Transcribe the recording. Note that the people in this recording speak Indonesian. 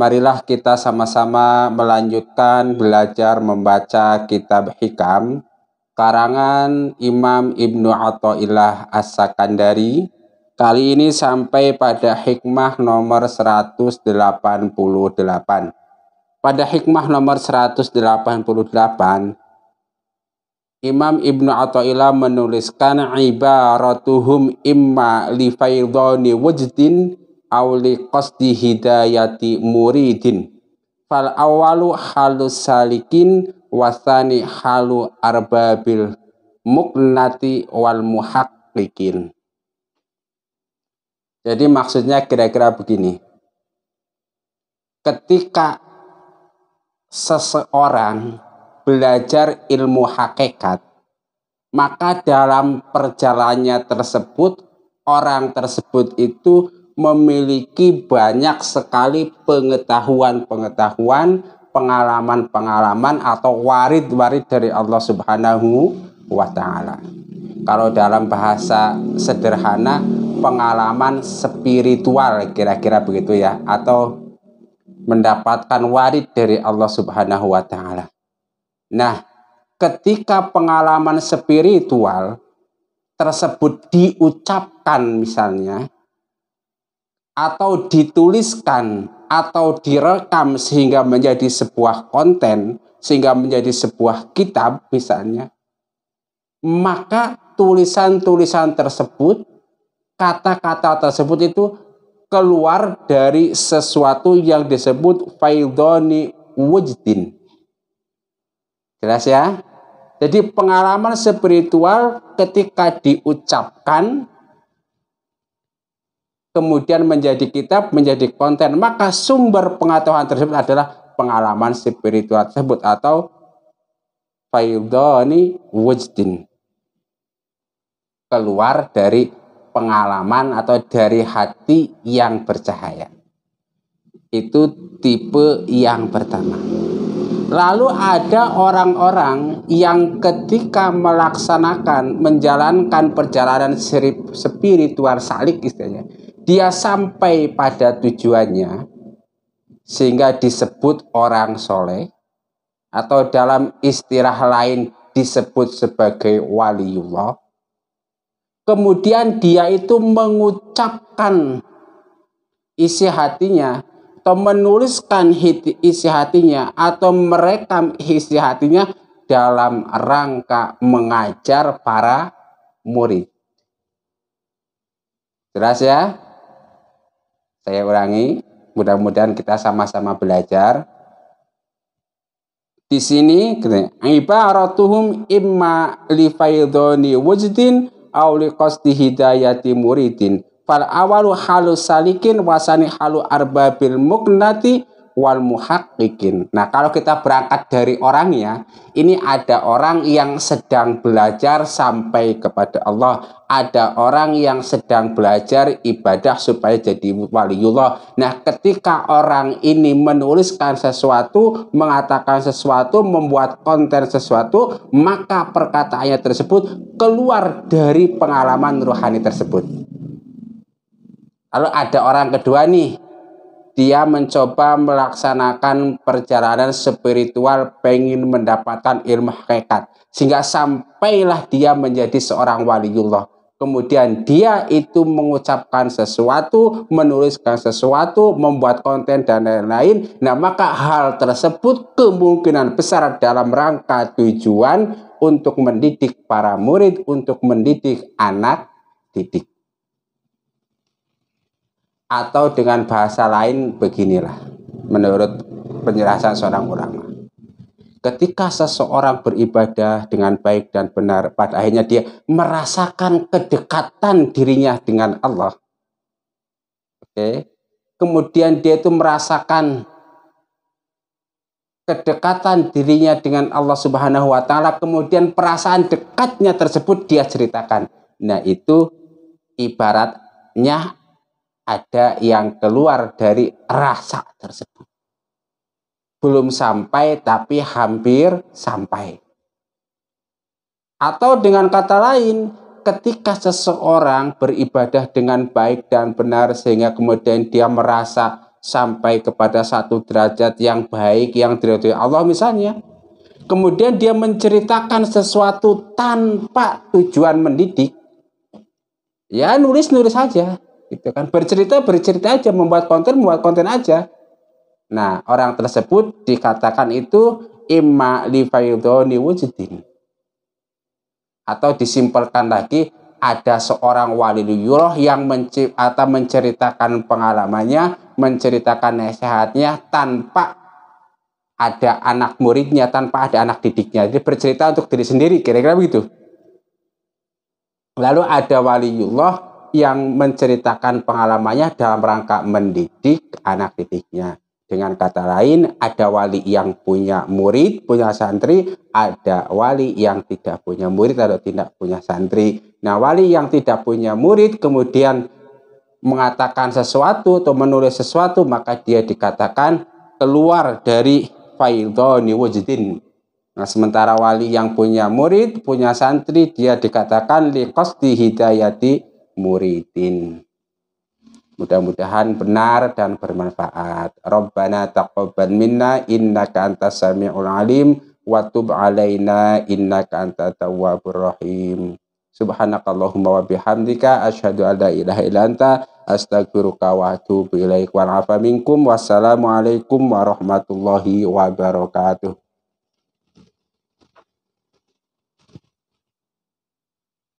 marilah kita sama-sama melanjutkan belajar membaca kitab hikam karangan Imam Ibnu Athaillah As-Sakandari. Kali ini sampai pada hikmah nomor 188. Pada hikmah nomor 188, Imam Ibnu Athaillah menuliskan ibaratuhum imma li faidhani wajdin auli qasdi hidayati muridin. Fal awalu halus salikin wasani halu arbabil muknati wal muhaqqiqin. Jadi maksudnya kira-kira begini. Ketika seseorang belajar ilmu hakikat maka dalam perjalanannya tersebut orang tersebut itu memiliki banyak sekali pengetahuan-pengetahuan, pengalaman-pengalaman atau warid-warid dari Allah Subhanahu wa taala. Kalau dalam bahasa sederhana pengalaman spiritual kira-kira begitu ya atau mendapatkan warid dari Allah Subhanahu wa taala. Nah, ketika pengalaman spiritual tersebut diucapkan misalnya atau dituliskan atau direkam sehingga menjadi sebuah konten sehingga menjadi sebuah kitab misalnya maka tulisan-tulisan tersebut kata-kata tersebut itu keluar dari sesuatu yang disebut faidoni wujdin. Jelas ya? Jadi pengalaman spiritual ketika diucapkan kemudian menjadi kitab, menjadi konten, maka sumber pengetahuan tersebut adalah pengalaman spiritual tersebut atau faidoni wujdin. Keluar dari pengalaman atau dari hati yang bercahaya. Itu tipe yang pertama. Lalu ada orang-orang yang ketika melaksanakan, menjalankan perjalanan spiritual salik istilahnya, dia sampai pada tujuannya sehingga disebut orang soleh atau dalam istilah lain disebut sebagai waliullah kemudian dia itu mengucapkan isi hatinya atau menuliskan isi hatinya atau merekam isi hatinya dalam rangka mengajar para murid. Jelas ya? Saya ulangi, mudah-mudahan kita sama-sama belajar. Di sini ibaratuhum imma li faidoni wujdin aw li qasdi hidayati muridin. Fal awalu halu salikin wasani halu arbabil muknati wal muhaqqiqin. Nah, kalau kita berangkat dari orangnya, ini ada orang yang sedang belajar sampai kepada Allah, ada orang yang sedang belajar ibadah supaya jadi waliullah. Nah, ketika orang ini menuliskan sesuatu, mengatakan sesuatu, membuat konten sesuatu, maka perkataannya tersebut keluar dari pengalaman rohani tersebut. Lalu ada orang kedua nih dia mencoba melaksanakan perjalanan spiritual pengen mendapatkan ilmu hakikat sehingga sampailah dia menjadi seorang waliullah kemudian dia itu mengucapkan sesuatu, menuliskan sesuatu, membuat konten dan lain-lain. Nah, maka hal tersebut kemungkinan besar dalam rangka tujuan untuk mendidik para murid, untuk mendidik anak didik. Atau dengan bahasa lain beginilah, menurut penjelasan seorang ulama. Ketika seseorang beribadah dengan baik dan benar, pada akhirnya dia merasakan kedekatan dirinya dengan Allah. Oke. Kemudian dia itu merasakan kedekatan dirinya dengan Allah Subhanahu wa taala kemudian perasaan dekatnya tersebut dia ceritakan. Nah, itu ibaratnya ada yang keluar dari rasa tersebut. Belum sampai tapi hampir sampai. Atau dengan kata lain, ketika seseorang beribadah dengan baik dan benar sehingga kemudian dia merasa sampai kepada satu derajat yang baik yang diridhoi Allah misalnya kemudian dia menceritakan sesuatu tanpa tujuan mendidik ya nulis nulis aja gitu kan bercerita bercerita aja membuat konten membuat konten aja nah orang tersebut dikatakan itu imma li wujudin atau disimpulkan lagi ada seorang waliullah yang menci atau menceritakan pengalamannya, menceritakan nasihatnya tanpa ada anak muridnya, tanpa ada anak didiknya. Jadi bercerita untuk diri sendiri, kira-kira begitu. Lalu ada waliullah yang menceritakan pengalamannya dalam rangka mendidik anak didiknya. Dengan kata lain, ada wali yang punya murid, punya santri, ada wali yang tidak punya murid atau tidak punya santri. Nah, wali yang tidak punya murid kemudian mengatakan sesuatu atau menulis sesuatu, maka dia dikatakan keluar dari faidhoni wujudin. Nah, sementara wali yang punya murid, punya santri, dia dikatakan liqasdi hidayati muridin. Mudah-mudahan benar dan bermanfaat. Rabbana taqabbal minna innaka antas samiul alim wa tub alaina innaka antat tawwabur rahim. Subhanakallahumma wa bihamdika asyhadu an la ilaha illa anta astaghfiruka wa atubu ilaik wa minkum. Wassalamualaikum warahmatullahi wabarakatuh.